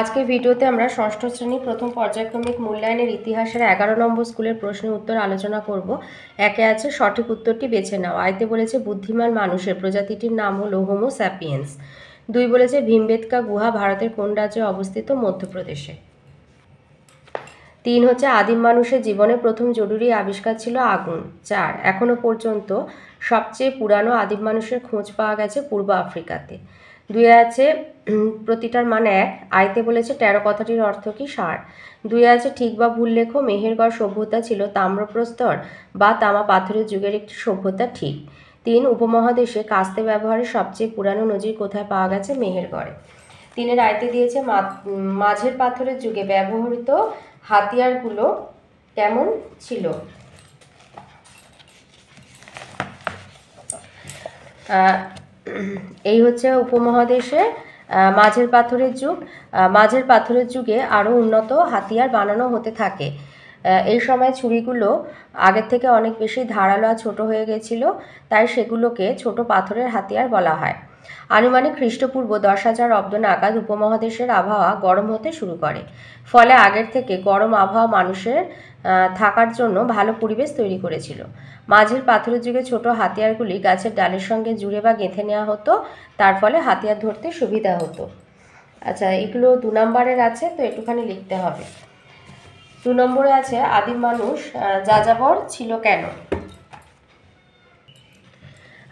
আজকের ভিডিওতে আমরা ষষ্ঠ শ্রেণির প্রথম পর্যায়ক্রমিক মূল্যায়নের ইতিহাসের এগারো নম্বর স্কুলের প্রশ্নের উত্তর আলোচনা করব। একে আছে সঠিক উত্তরটি বেছে নাও। আইতে বলেছে, বুদ্ধিমান মানুষের প্রজাতিটির নাম হলো হোমো স্যাপিয়েন্স দুই বলেছে, ভীমবেদকা গুহা ভারতের কোন রাজ্যে অবস্থিত? মধ্যপ্রদেশে। তিন হচ্ছে, আদিম মানুষের জীবনে প্রথম জরুরি আবিষ্কার ছিল আগুন। চার এখনও পর্যন্ত সবচেয়ে পুরানো আদিম মানুষের খোঁজ পাওয়া গেছে পূর্ব আফ্রিকাতে। দুই আছে প্রতিটার মান এক। আয়তে বলেছে তেরো কথাটির অর্থ কি? সার। দুই আছে, ঠিক বা ভুল লেখো মেহেরগড় সভ্যতা ছিল তাম্রপ্রস্তর বা তামা পাথরের যুগের একটি সভ্যতা ঠিক। তিন, উপমহাদেশে কাস্তে ব্যবহারের সবচেয়ে পুরানো নজির কোথায় পাওয়া গেছে? মেহেরগড়ে তিনের আয়তে দিয়েছে মাঝের পাথরের যুগে ব্যবহৃত হাতিয়ারগুলো কেমন ছিল? এই হচ্ছে উপমহাদেশে মাঝের পাথরের যুগ। মাঝের পাথরের যুগে আরও উন্নত হাতিয়ার বানানো হতে থাকে। এই সময় ছুরিগুলো আগের থেকে অনেক বেশি ধারালো আর ছোটো হয়ে গেছিল, তাই সেগুলোকে ছোট পাথরের হাতিয়ার বলা হয়। আনুমানিক খ্রিস্টপূর্ব দশ হাজার অব্দ নাগাদ উপমহাদেশের আবহাওয়া গরম হতে শুরু করে। ফলে আগের থেকে গরম আবহাওয়া মানুষের থাকার জন্য ভালো পরিবেশ তৈরি করেছিল। মাঝের পাথরের যুগে ছোট হাতিয়ারগুলি গাছের ডালের সঙ্গে জুড়ে বা গেঁথে নেওয়া হতো, তার ফলে হাতিয়ার ধরতে সুবিধা হতো। আচ্ছা এগুলো দু নম্বরের আছে, তো একটুখানি লিখতে হবে। দু নম্বরে আছে, আদিম মানুষ যাযাবর ছিল কেন?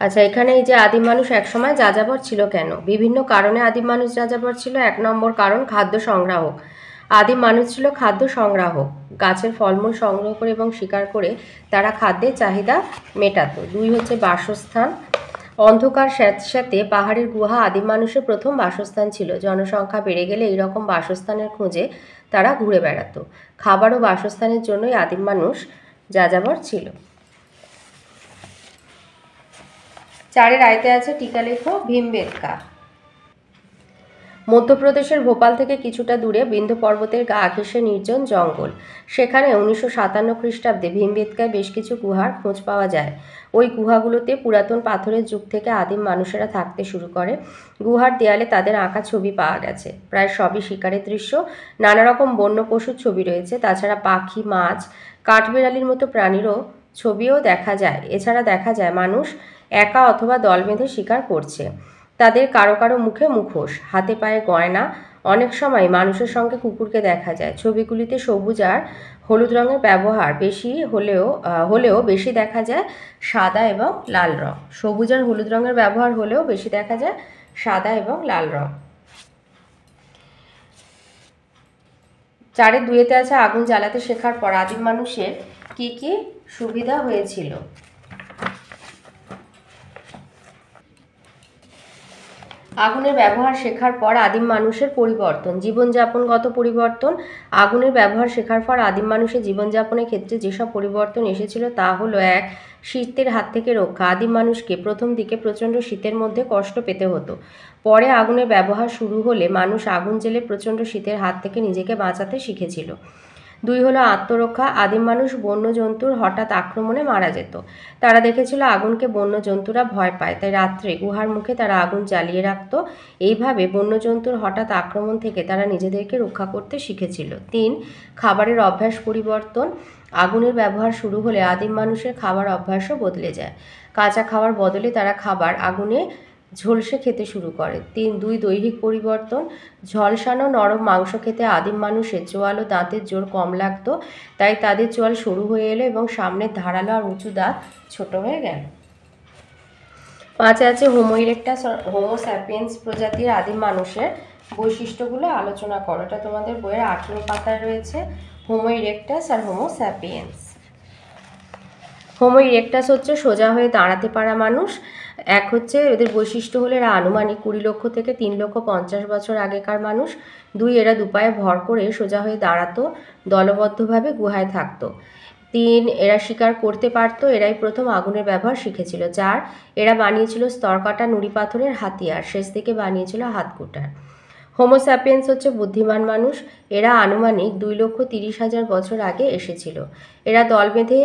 আচ্ছা এখানে এই যে আদিম মানুষ একসময় যাযাবর ছিল কেন? বিভিন্ন কারণে আদিম মানুষ যাযাবর ছিল। এক নম্বর কারণ, খাদ্য সংগ্রাহক। আদিম মানুষ ছিল খাদ্য সংগ্রাহক। গাছের ফলমূল সংগ্রহ করে এবং শিকার করে তারা খাদ্যের চাহিদা মেটাত। দুই হচ্ছে বাসস্থান। অন্ধকার স্যাঁতস্যাঁতে পাহাড়ের গুহা আদিম মানুষের প্রথম বাসস্থান ছিল। জনসংখ্যা বেড়ে গেলে এই রকম বাসস্থানের খোঁজে তারা ঘুরে বেড়াতো। খাবার ও বাসস্থানের জন্যই আদিম মানুষ যাযাবর ছিল। চারের আয়তে আছে টিকা লেখো ভীমবেদকা। মধ্যপ্রদেশের ভোপাল থেকে কিছুটা দূরে বিন্ধু পর্বতের গা ঘেঁষে নির্জন জঙ্গল। সেখানে উনিশশো সাতান্ন খ্রিস্টাব্দে ভীমবেদকায় বেশ কিছু গুহার খোঁজ পাওয়া যায়। ওই গুহাগুলোতে পুরাতন পাথরের যুগ থেকে আদিম মানুষেরা থাকতে শুরু করে। গুহার দেয়ালে তাদের আঁকা ছবি পাওয়া গেছে। প্রায় সবই শিকারের দৃশ্য। নানা রকম বন্য পশুর ছবি রয়েছে। তাছাড়া পাখি, মাছ, কাঠবেড়ালির মতো প্রাণীরও ছবিও দেখা যায়। এছাড়া দেখা যায় মানুষ একা অথবা দল বেঁধে শিকার করছে। তাদের কারও কারও মুখে মুখোশ, হাতে পায়ে গয়না। অনেক সময় মানুষের সঙ্গে কুকুরকে দেখা যায়। ছবিগুলিতে সবুজ আর হলুদ রঙের ব্যবহার বেশি হলেও হলেও বেশি দেখা যায় সাদা এবং লাল রং। সবুজ আর হলুদ রঙের ব্যবহার হলেও বেশি দেখা যায় সাদা এবং লাল রং। চারের দুয়েতে আছে আগুন জ্বালাতে শেখার পর আদিম মানুষের কি কি সুবিধা হয়েছিল? আগুনের ব্যবহার শেখার পর আদিম মানুষের পরিবর্তন। জীবনযাপনগত পরিবর্তন। আগুনের ব্যবহার শেখার পর আদিম মানুষের জীবনযাপনের ক্ষেত্রে যেসব পরিবর্তন এসেছিল তা হলো, এক, শীতের হাত থেকে রক্ষা। আদিম মানুষকে প্রথম দিকে প্রচণ্ড শীতের মধ্যে কষ্ট পেতে হতো। পরে আগুনের ব্যবহার শুরু হলে মানুষ আগুন জেলে প্রচণ্ড শীতের হাত থেকে নিজেকে বাঁচাতে শিখেছিল। দুই হলো আত্মরক্ষা। আদিম মানুষ বন্য জন্তুর হঠাৎ আক্রমণে মারা যেত। তারা দেখেছিল আগুনকে বন্য জন্তুরা ভয় পায়। তাই রাত্রে গুহার মুখে তারা আগুন জ্বালিয়ে রাখত। এইভাবে বন্য জন্তুর হঠাৎ আক্রমণ থেকে তারা নিজেদেরকে রক্ষা করতে শিখেছিল। তিন, খাবারের অভ্যাস পরিবর্তন। আগুনের ব্যবহার শুরু হলে আদিম মানুষের খাবার অভ্যাসও বদলে যায়। কাঁচা খাওয়ার বদলে তারা খাবার আগুনে ঝলসে খেতে শুরু করে। তিন, দুই, দৈহিক পরিবর্তন। ঝলসানো নরম মাংস খেতে আদিম মানুষের চোয়াল ও দাঁতের জোর কম লাগতো, তাই তাদের চোয়াল সরু হয়ে এলো এবং সামনের ধারালো আর উঁচু দাঁত ছোট হয়ে গেল। পাঁচে, আছে হোমো ইরেকটাস হোমো স্যাপিয়েন্স প্রজাতির আদিম মানুষের বৈশিষ্ট্যগুলো আলোচনা করো। এটা তোমাদের বইয়ের আঠেরো পাতায় রয়েছে। হোমো ইরেকটাস আর হোমো স্যাপিয়েন্স। হোমো ইরেকটাস হচ্ছে সোজা হয়ে দাঁড়াতে পারা মানুষ। এক হচ্ছে এদের বৈশিষ্ট্য হলো এরা আনুমানিক কুড়ি লক্ষ থেকে তিন লক্ষ পঞ্চাশ বছর আগেকার মানুষ। দুই, এরা দুপায়ে ভর করে সোজা হয়ে দাঁড়াতো, দলবদ্ধভাবে গুহায় থাকতো। তিন, এরা শিকার করতে পারতো, এরাই প্রথম আগুনের ব্যবহার শিখেছিল। চার, এরা বানিয়েছিল স্তরকাটা নুড়ি পাথরের হাতিয়ার, শেষ থেকে বানিয়েছিল হাতকুটার হোমোস্যাপিয়েন্স হচ্ছে বুদ্ধিমান মানুষ। এরা আনুমানিক দুই লক্ষ তিরিশ হাজার বছর আগে এসেছিল। এরা দল বেঁধে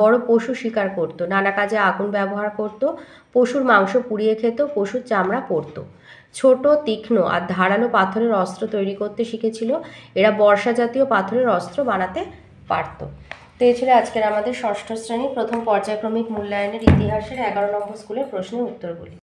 বড় পশু শিকার করত। নানা কাজে আগুন ব্যবহার করত। পশুর মাংস পুড়িয়ে খেত, পশুর চামড়া পরত। ছোট, তীক্ষ্ণ আর ধারালো পাথরের অস্ত্র তৈরি করতে শিখেছিল। এরা বর্ষা জাতীয় পাথরের অস্ত্র বানাতে পারত। তো এই ছিল আজকের আমাদের ষষ্ঠ শ্রেণি প্রথম পর্যায়ক্রমিক মূল্যায়নের ইতিহাসের এগারো নম্বর স্কুলের প্রশ্নের উত্তরগুলি।